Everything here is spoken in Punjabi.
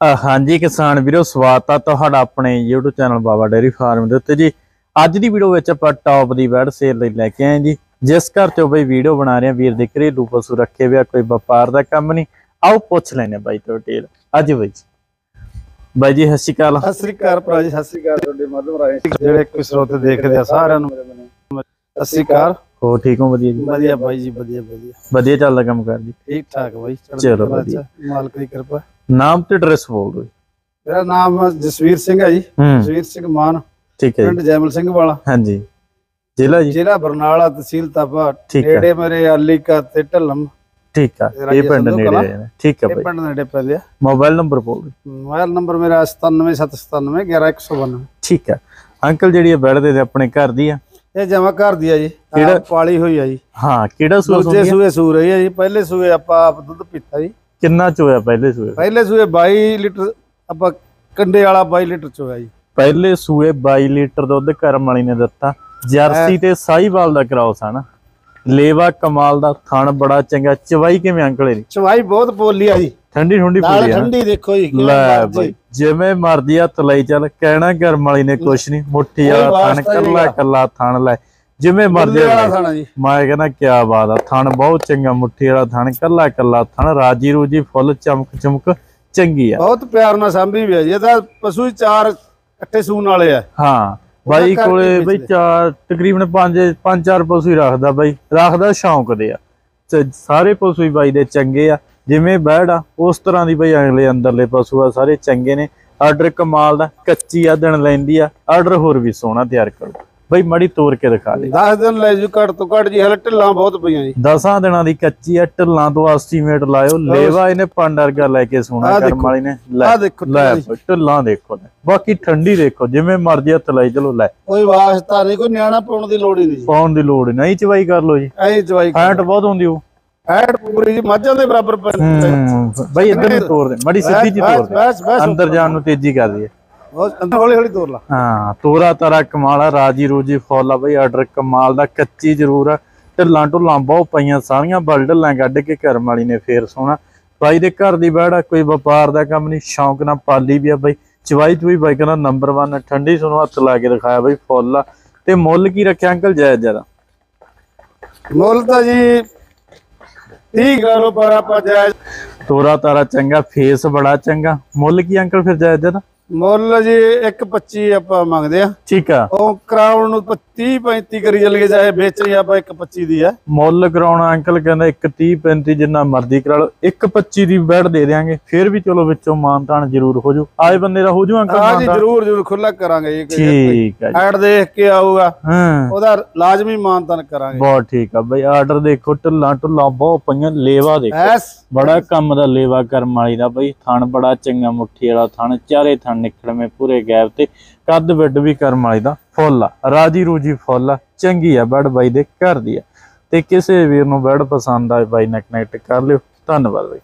ਹਾਂਜੀ ਕਿਸਾਨ ਵੀਰੋ ਸਵਾਗਤ ਆ ਤੁਹਾਡਾ ਆਪਣੇ YouTube channel Baba dairy farm ਦੇ ਉੱਤੇ ਜੀ। ਅੱਜ ਦੀ ਵੀਡੀਓ ਵਿੱਚ ਆਪਾਂ ਟੌਪ ਦੀ ਬੈਡ ਸੇਲ ਲਈ ਲੈ ਕੇ ਆਏ ਜੀ। ਜਿਸ ਘਰ ਚੋਂ ਬਈ ਵੀਡੀਓ ਬਣਾ ਰਹੇ ਆ ਵੀਰ ਦੇ ਘਰੇਲੂ ਪਸ਼ੂ ਰੱਖੇ ਹੋਏ ਆ ਕੋਈ ਵਪਾਰ ਦਾ ਕੰਮ ਨਹੀਂ। ਆਓ ਪੁੱਛ ਲੈਨੇ ਬਾਈ ਤੋਂ ਡਿਟੇਲ ਅੱਜ ਬਾਈ ਜੀ। ਬਾਈ ਜੀ ਸਤਿ ਸ਼੍ਰੀ ਅਕਾਲ। ਸਤਿ ਸ੍ਰੀ ਅਕਾਲ ਭਰਾ ਜੀ ਸਤਿ ਸ੍ਰੀ ਅਕਾਲ ਤੁਹਾਡੇ ਮਾਧਵ ਰਾਏ ਜਿਹੜੇ ਕੋਈ ਸਰੋਤੇ ਦੇਖਦੇ ਆ ਸਾਰਿਆਂ ਨੂੰ। ਸਤਿ ਸ੍ਰੀ ਅਕਾਲ। ਹੋ ਠੀਕ ਹੋ? ਵਧੀਆ ਜੀ। ਵਧੀਆ ਬਾਈ ਜੀ ਵਧੀਆ ਵਧੀਆ। ਵਧੀਆ ਚੱਲਦਾ ਕੰਮ ਕਰ ਜੀ। ਠੀਕ ਠਾਕ ਬਾਈ ਚਲੋ ਵਧੀਆ। ਮਾਲਕ ਦੀ ਕਿਰਪਾ। ਨਾਮ ਤੇ ਐਡਰੈਸ ਬੋਲ ਦਿਓ। ਮੇਰਾ ਨਾਮ ਜਸਵੀਰ ਸਿੰਘ ਹੈ ਜੀ। ਜਸਵੀਰ ਸਿੰਘ ਮਾਨ। ਠੀਕ ਹੈ ਜੀ। ਪਿੰਡ ਜੈਮਲ ਸਿੰਘ ਵਾਲਾ। ਹਾਂਜੀ। ਜ਼ਿਲ੍ਹਾ ਜੀ? ਜ਼ਿਲ੍ਹਾ ਬਰਨਾਲਾ ਤਹਿਸੀਲ ਤਾਪਾ। ਨੇੜੇ ਮੇਰੇ ਆਲੀਕਾ ਤੇ ਢੱਲਮ। ਠੀਕ ਆ। ਇਹ ਪਿੰਡ ਨੇੜੇ। ਹੈ ਠੀਕ ਆ ਇਹ ਬਾਈ। ਪਿੰਡ ਨੇੜੇ ਪੈਂਦੇ ਆ ਮੋਬਾਈਲ ਨੰਬਰ ਬੋਲ। ਮੋਬਾਈਲ ਨੰਬਰ ਮੇਰਾ 97797 11192 ਠੀਕ ਆ। ਅੰਕਲ ਜਿਹੜੀ ਇਹ ਬੈਡ ਦੇ ਆਪਣੇ ਘਰ ਦੀ ਆ ਇਹ ਜਮਾ ਘਰ ਦੀ ਆ ਜੀ। ਕਿਹੜਾ? ਪਾਲੀ ਹੋਈ ਆ ਜੀ। ਹਾਂ ਕਿਹੜਾ ਸੁਣਦੀ ਸੂਏ ਸੂ ਰਹੀ ਆ ਜੀ। ਪਹਿਲੇ ਸੂਏ ਆਪਾਂ ਆਪ ਦੁੱਧ ਪੀਤਾ ਜੀ। ਕਿੰਨਾ ਚੋਇਆ ਪਹਿਲੇ ਸੂਏ? ਪਹਿਲੇ ਸੂਏ 22 ਲੀਟਰ ਆਪਾਂ ਕੰਡੇ ਵਾਲਾ 22 ਲੀਟਰ ਚ ਹੋਇਆ ਜੀ। ਪਹਿਲੇ ਸੂਏ 22 ਲੀਟਰ ਦੁੱਧ ਕਰਮ ਵਾਲੀ ਨੇ ਦਿੱਤਾ। ਜਰਸੀ ਤੇ ਸਾਈਵਾਲ ਦਾ ਕਰਾਉਸ ਆ ਨਾ ਲੇਵਾ ਕਮਾਲ ਦਾ ਥਣ ਬੜਾ ਚੰਗਾ। ਚਵਾਈ ਕਿਵੇਂ ਅੰਕਲ ਇਹਦੀ? ਚਵਾਈ ਬਹੁਤ ਬੋਲੀ ਆ ਜੀ। ਠੰਡੀ ਠੰਡੀ ਪੂਰੀ ਆ? ਠੰਡੀ ਦੇਖੋ ਜੀ ਲੈ। ਬਈ ਜਿਵੇਂ ਮਰਦੀ ਆ ਤਲਾਈ ਚੱਲ। ਕਹਿਣਾ ਕਰਮ ਵਾਲੀ ਨੇ ਕੁਛ ਨਹੀਂ। ਮੁੱਠੀ ਵਾਲਾ ਥਣ ਕੱਲਾ। ਕੱਲਾ ਥਣ ਲੈ। ਜਿਵੇਂ ਆ ਖਾਣਾ ਜੀ। ਮੈਂ ਕਹਿੰਦਾ ਕਿਆ ਬਾਤ ਆ ਥਣ ਬਹੁਤ ਚੰਗਾ ਮੁੱਠੀ ਵਾਲਾ ਥਣ ਕੱਲਾ ਕੱਲਾ ਥਣ ਰਾਜੀ ਰੂਜੀ ਫੁੱਲ ਚਮਕ ਚਮਕ ਚੰਗੀ ਆ। ਬਹੁਤ ਪਿਆਰ ਨਾਲ ਸਾਂਭੀ ਵੀ ਆ ਜੀ। ਇਹਦਾ ਪਸ਼ੂ ਹੀ ਚਾਰ ਇਕੱਠੇ ਸੂਣ ਵਾਲੇ ਆ। ਹਾਂ ਬਾਈ ਕੋਲੇ ਬਈ। ਚਾਰ ਤਕਰੀਬਨ ਪੰਜ ਪੰਜ ਚਾਰ ਪਸ਼ੂ ਹੀ ਰੱਖਦਾ ਬਾਈ। ਰੱਖਦਾ ਸ਼ੌਂਕ ਦੇ ਆ। ਤੇ ਸਾਰੇ ਪਸ਼ੂ ਹੀ ਬਾਈ ਦੇ ਚੰਗੇ ਆ। ਜਿਵੇਂ ਬੈੜ ਆ ਉਸ ਤਰ੍ਹਾਂ ਦੀ ਬਈ ਅਗਲੇ ਅੰਦਰਲੇ ਪਸ਼ੂ ਆ ਸਾਰੇ ਚੰਗੇ ਨੇ। ਆਰਡਰ ਕਮਾਲ ਦਾ ਕੱਚੀ ਆ ਦਿਨ ਲੈਂਦੀ ਆ। ਆਰਡਰ ਹੋਰ ਵੀ ਸੋਹਣਾ ਤਿਆਰ ਕਰੋ। ਬਈ ਮੜੀ ਤੋੜ ਕੇ ਦਿਖਾ ਦੇ। 10 ਦਿਨ ਲੈ ਜੂ ਘੱਟ ਤੋਂ ਘੱਟ ਜੀ ਹਲੇ ਢਿੱਲਾਂ ਬਹੁਤ ਪਈਆਂ ਜੀ। ਦਸਾਂ ਦਿਨਾਂ ਦੀ ਕੱਚੀ ਆ ਢਿੱਲਾਂ ਤੋਂ ਐਸਟੀਮੇਟ ਲਾਇਓ। ਲੇਵਾ ਇਹਨੇ ਪੰਡ ਵਰਗਾ ਲੈ ਕੇ ਆਹ ਕਰਮ। ਵਾਲੀ ਨੇ। ਲੈ ਲੈ ਢਿੱਲਾਂ ਦੇਖੋ ਲੈ। ਬਾਕੀ ਠੰਡੀ ਦੇਖੋ ਜਿਵੇਂ ਮਰਜ਼ੀ ਹੱਥ ਲਾਈ ਚਲੋ ਲੈ। ਕੋਈ ਵਾਸਤਾ ਨਹੀਂ ਕੋਈ ਨਿਆਣਾ ਪਾਉਣ ਦੀ ਲੋੜ ਹੀ ਨਹੀਂ ਪਾਉਣ ਦੀ ਲੋੜ ਨਹੀਂ। ਚਵਾਈ ਕਰ ਲੋ ਜੀ। ਐਂ ਚਵਾਈ ਫੈਟ ਬਹੁਤ ਹੁੰਦੀ ਉਹ। ਐਡ ਪੂਰੀ ਜੀ ਮੱਝਾਂ ਦੇ ਬਰਾਬਰ ਪੈਂਦੀ ਬਈ ਇੱਧਰ ਨੂੰ ਤੋੜ ਦੇ। ਮੜੀ ਸਿੱਧੀ ਜੀ ਤੋੜ ਦੇ। ਅੰਦਰ ਜਾਣ ਨੂੰ ਤੇਜ਼ੀ ਕਰਦੀ ਹੈ ਬਹੁਤ ਅੰਦਰ ਹੌਲੀ ਹੌਲੀ ਤੋਰ ਲਾ। ਹਾਂ ਤੋਰਾ ਤਾਰਾ ਕਮਾਲ ਆ ਰਾਜੀ ਰੂਜੀ ਫੁੱਲ ਆ ਬਈ ਆਰਡਰ ਕਮਾਲ ਦਾ ਕੱਚੀ ਜ਼ਰੂਰ ਆ। ਢਿੱਲਾਂ ਢੁੱਲਾਂ ਬਹੁਤ ਪਈਆਂ ਸਾਰੀਆਂ ਬਲ ਢਿੱਲਾਂ ਕੱਢ ਕੇ ਕਰਮ ਵਾਲੀ ਨੇ ਫੇਰ ਸੋਹਣਾ। ਬਾਈ ਦੇ ਘਰ ਦੀ ਬੈੜਾ ਕੋਈ ਵਪਾਰ ਦਾ ਕੰਮ ਨਹੀਂ ਸ਼ੌਂਕ ਨਾਲ ਪਾਲੀ ਵੀ ਆ ਬਈ। ਚਵਾਈ ਚੁਈ ਬਾਈ ਕਹਿੰਦਾ ਨੰਬਰ 1 ਠੰਡੀ ਸੁਣੋ ਹੱਥ ਲਾ ਕੇ ਦਿਖਾਇਆ ਬਈ ਫੁੱਲ ਆ। ਤੇ ਮੁੱਲ ਕੀ ਰੱਖਿਆ ਅੰਕਲ ਜਾਇਜ਼ ਜਰਾ ਮੁੱਲ ਤਾਂ ਜੀ 30 ਕਰੋ ਪਰ ਆਪਾਂ ਜਾਇਜ਼ ਤੋਰਾ ਤਾਰਾ ਚੰਗਾ ਫੇਸ ਬੜਾ ਚੰਗਾ। ਮੁੱਲ ਕੀ ਅੰਕਲ ਫਿਰ ਜਾਇਜ਼ ਜਰਾ ਮੁੱਲ ਜੀ 1.25 ਆਪਾਂ ਮੰਗਦੇ ਆ ਠੀਕ ਆ। ਉਹ ਕਰਾਉਣ ਨੂੰ 30 35 ਕਰੀ ਚੱਲ ਗਏ ਚਾਹੇ ਵੇਚਣੀ ਆਪਾਂ 1.25 ਦੀ ਆ। ਮੁੱਲ ਕਰਾਉਣਾ ਅੰਕਲ ਕਹਿੰਦਾ 130 35 ਜਿੰਨਾ ਮਰਜ਼ੀ ਕਰਾ ਲਓ 125 ਦੀ ਬੈਡ ਦੇ ਦੇਾਂਗੇ ਫਿਰ ਵੀ ਚਲੋ ਵਿੱਚੋਂ ਮਾਨਤਾਨ ਜ਼ਰੂਰ ਹੋ ਜੂ ਆਏ ਬੰਦੇ ਦਾ ਹੋ ਜੂ ਅੰਕਲ ਹਾਂ ਜੀ ਜਰੂਰ ਜਰੂਰ ਖੁੱਲਾ ਕਰਾਂਗੇ ਜੀ ਠੀਕ ਜੀ। ਐਡ ਦੇਖ ਕੇ ਆਊਗਾ ਹਾਂ। ਉਹਦਾ ਲਾਜ਼ਮੀ ਮਾਨਤਨ ਕਰਾਂਗੇ। ਬਹੁਤ ਠੀਕ ਆ ਬਈ ਆਰਡਰ ਦੇਖੋ ਢਿੱਲਾਂ ਢੁੱਲਾਂ ਬਹੁਤ ਪਈਆਂ ਲੇਵਾ ਦੇਖੋ। ਐਸ। ਬੜਾ ਕੰਮ ਦਾ ਲੇਵਾ ਕਰਮ ਵਾਲੀ ਦਾ ਬਈ ਥਣ ਬੜਾ ਚੰਗਾ ਮੁੱਠੀ ਵਾਲਾ ਥਣ ਚਾਰੇ ਥਣ ਨਿਕਲਵੇਂ ਪੂਰੇ ਗੈਪ ਤੇ। ਕੱਦ ਵਿੱਡ ਵੀ ਕਰਮ ਵਾਲੀ ਦਾ ਫੁੱਲ ਆ, ਰਾਜੀ ਰੂਜੀ ਫੁੱਲ ਆ, ਚੰਗੀ ਆ ਬੈਡ ਬਾਈ ਦੇ ਘਰ ਦੀ ਆ। ਤੇ ਕਿਸੇ ਵੀਰ ਨੂੰ ਬੈਡ ਪਸੰਦ ਆਏ ਬਾਈ ਨਾਲ ਕਨੈਕਟ ਕਰ ਲਿਓ, ਧੰਨਵਾਦ ਬਾਈ।